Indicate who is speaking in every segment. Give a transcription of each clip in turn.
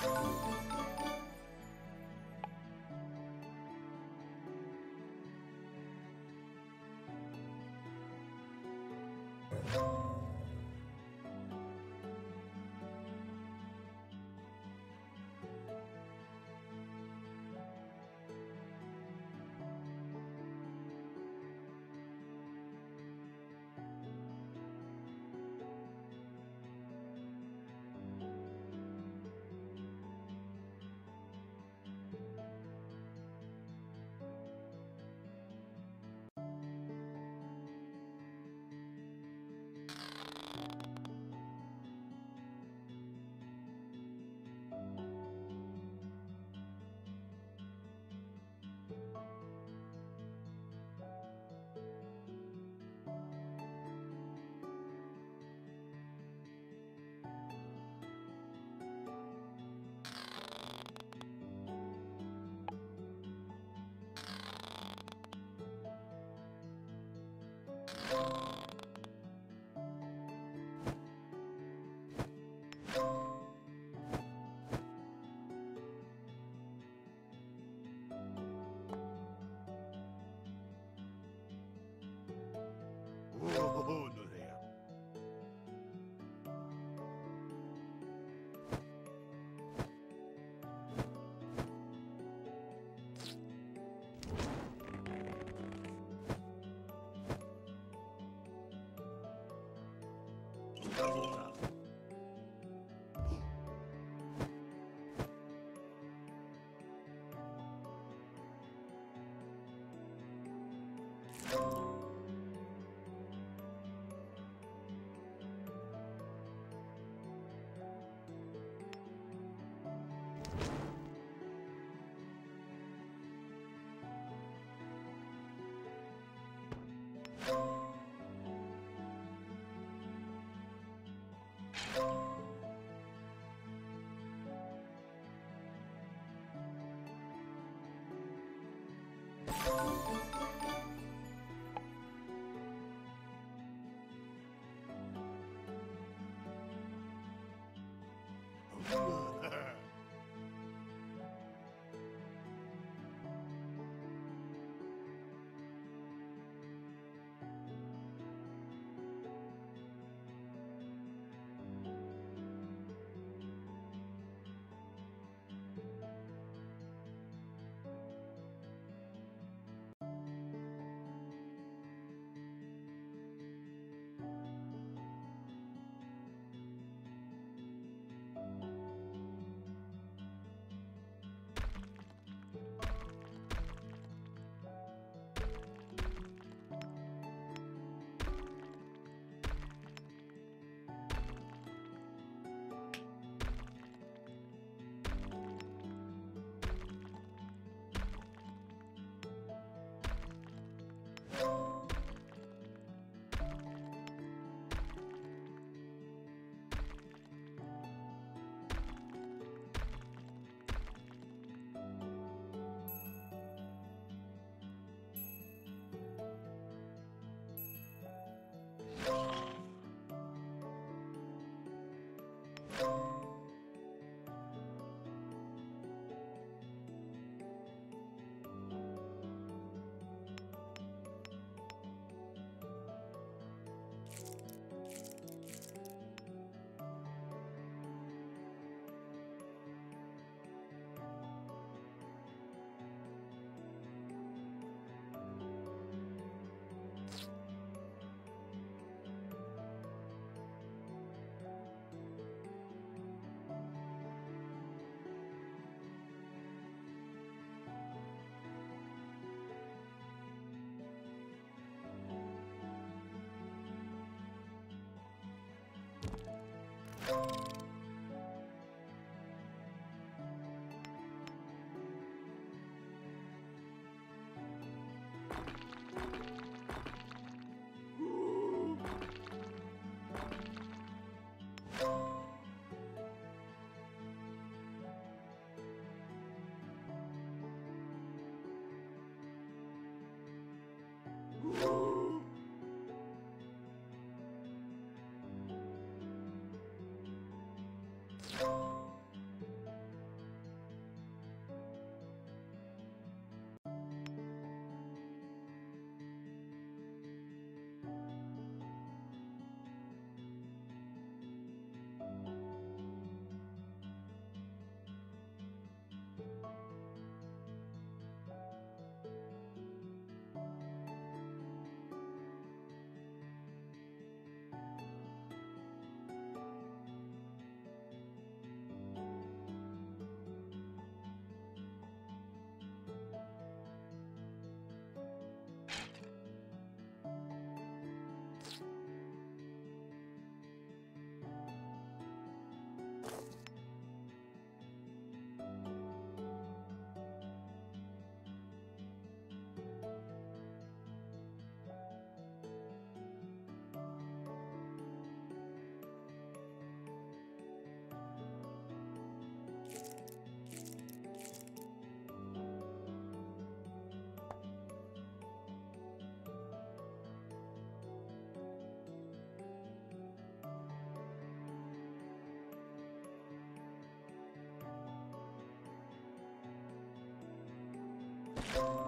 Speaker 1: Thank you. Thank you. Thank Thank you. Bye.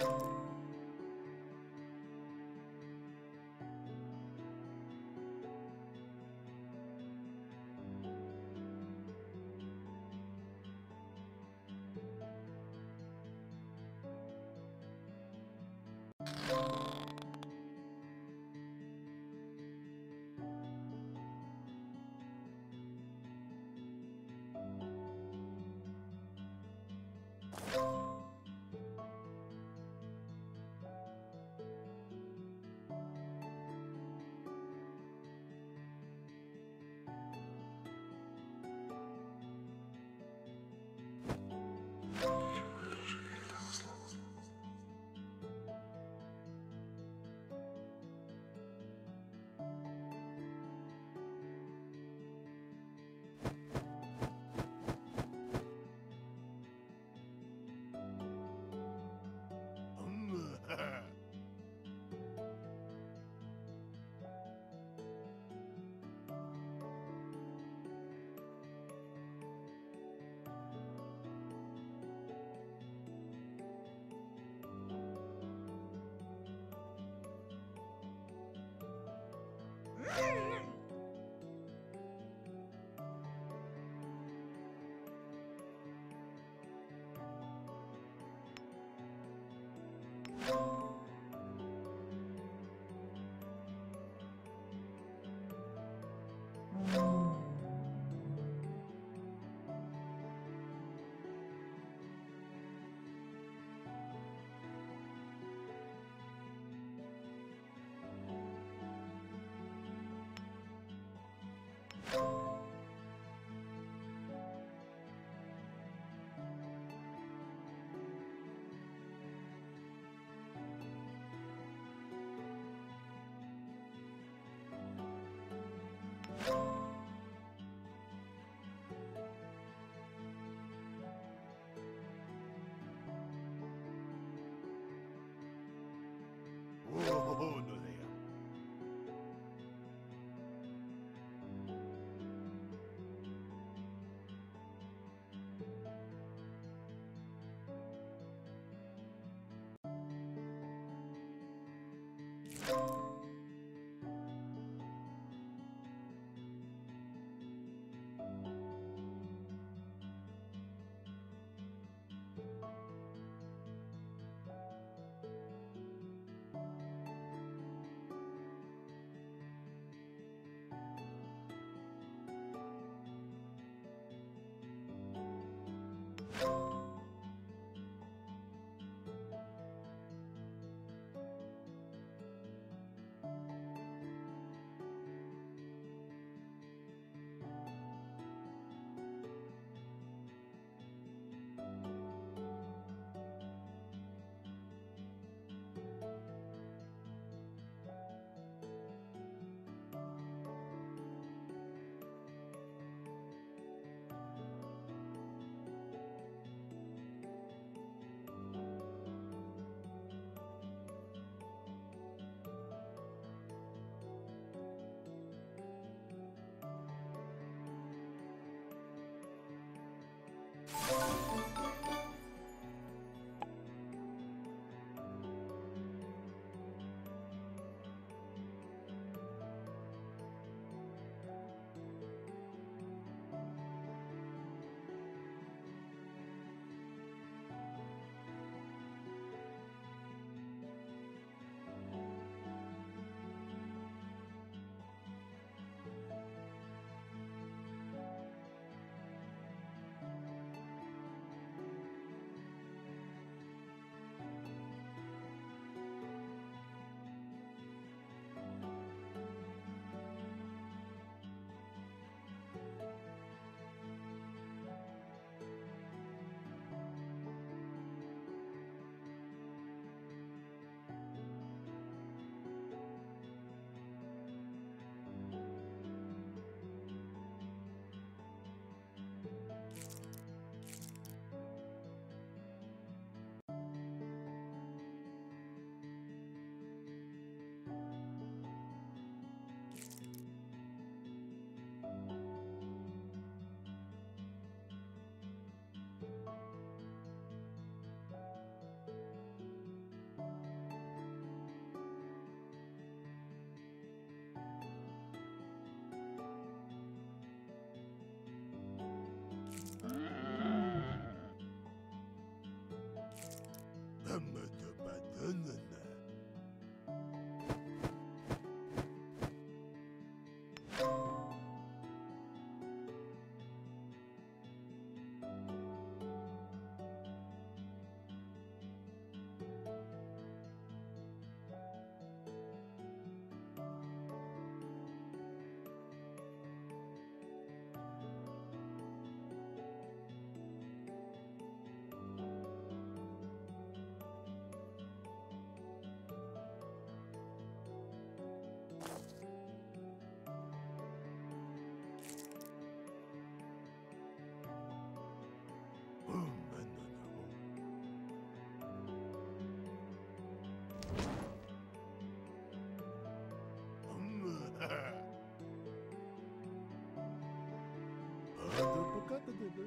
Speaker 1: Thank you. you Hadi dedi.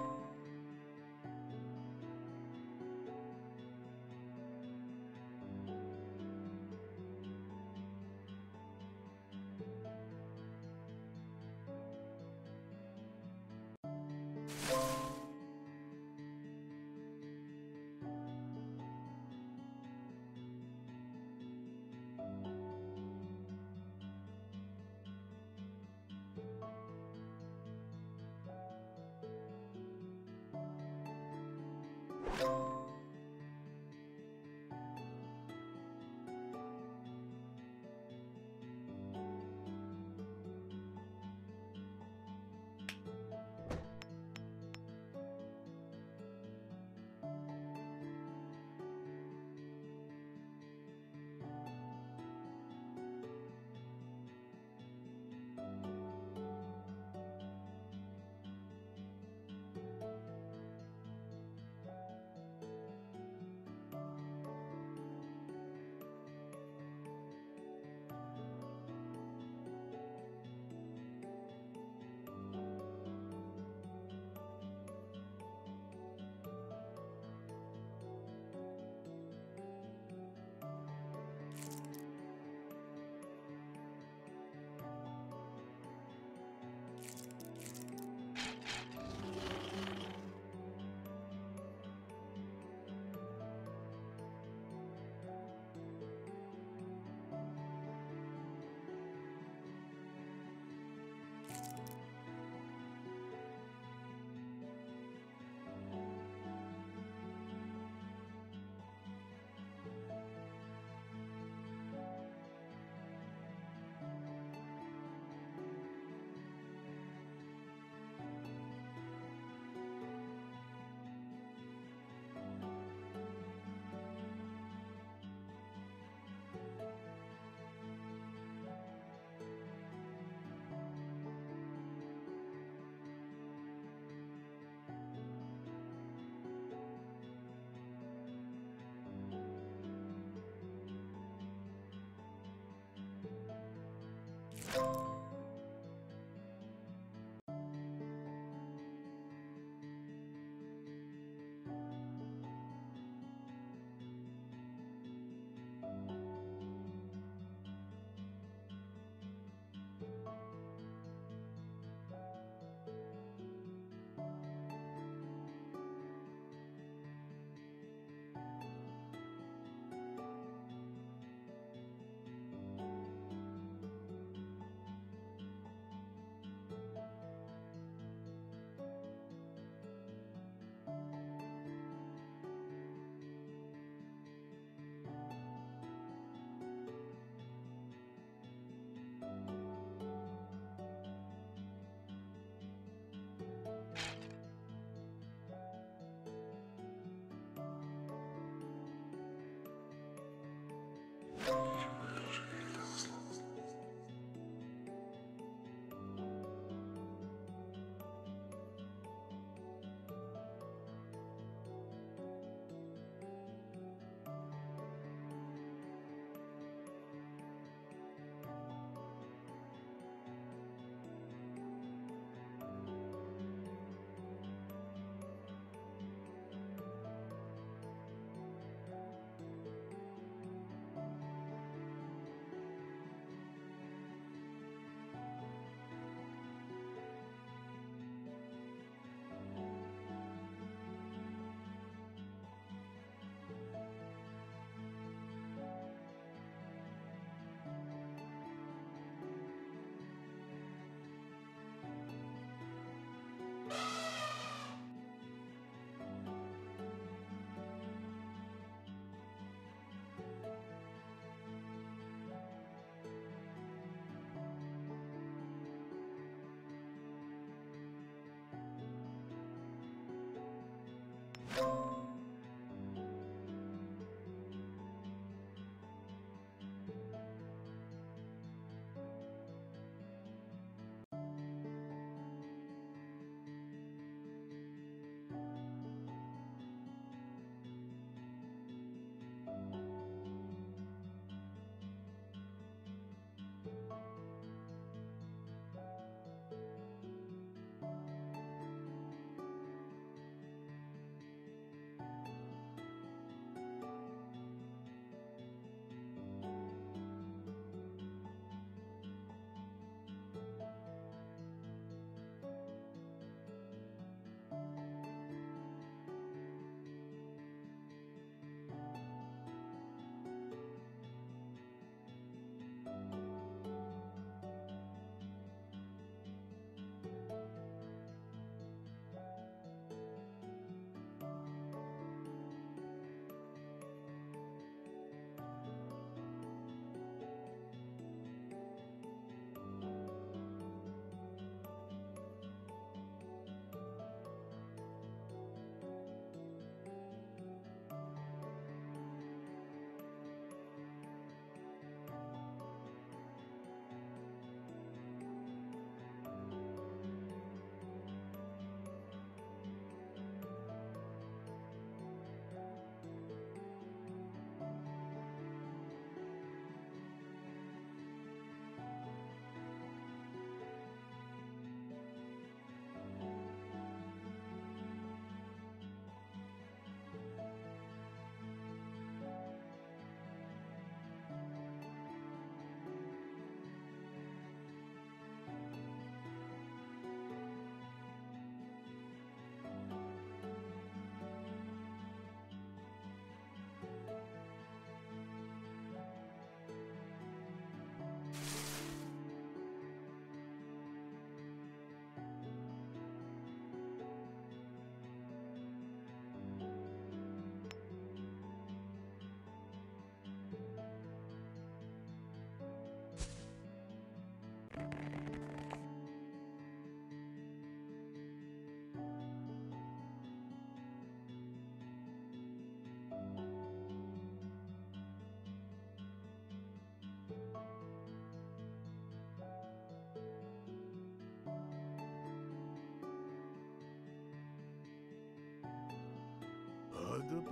Speaker 1: Thank you.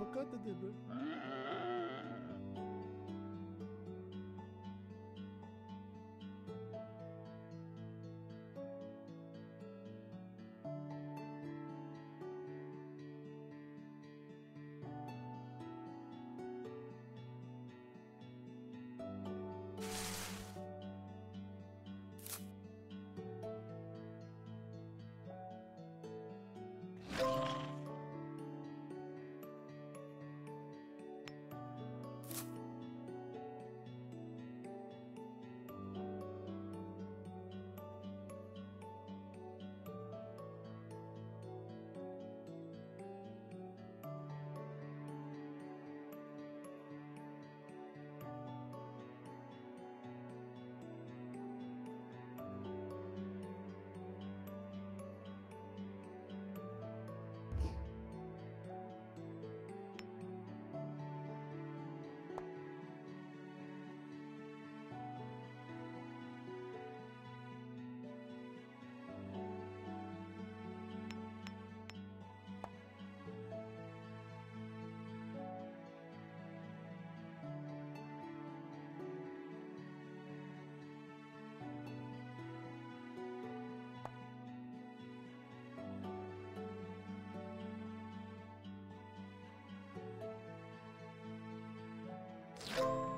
Speaker 1: por conta de. you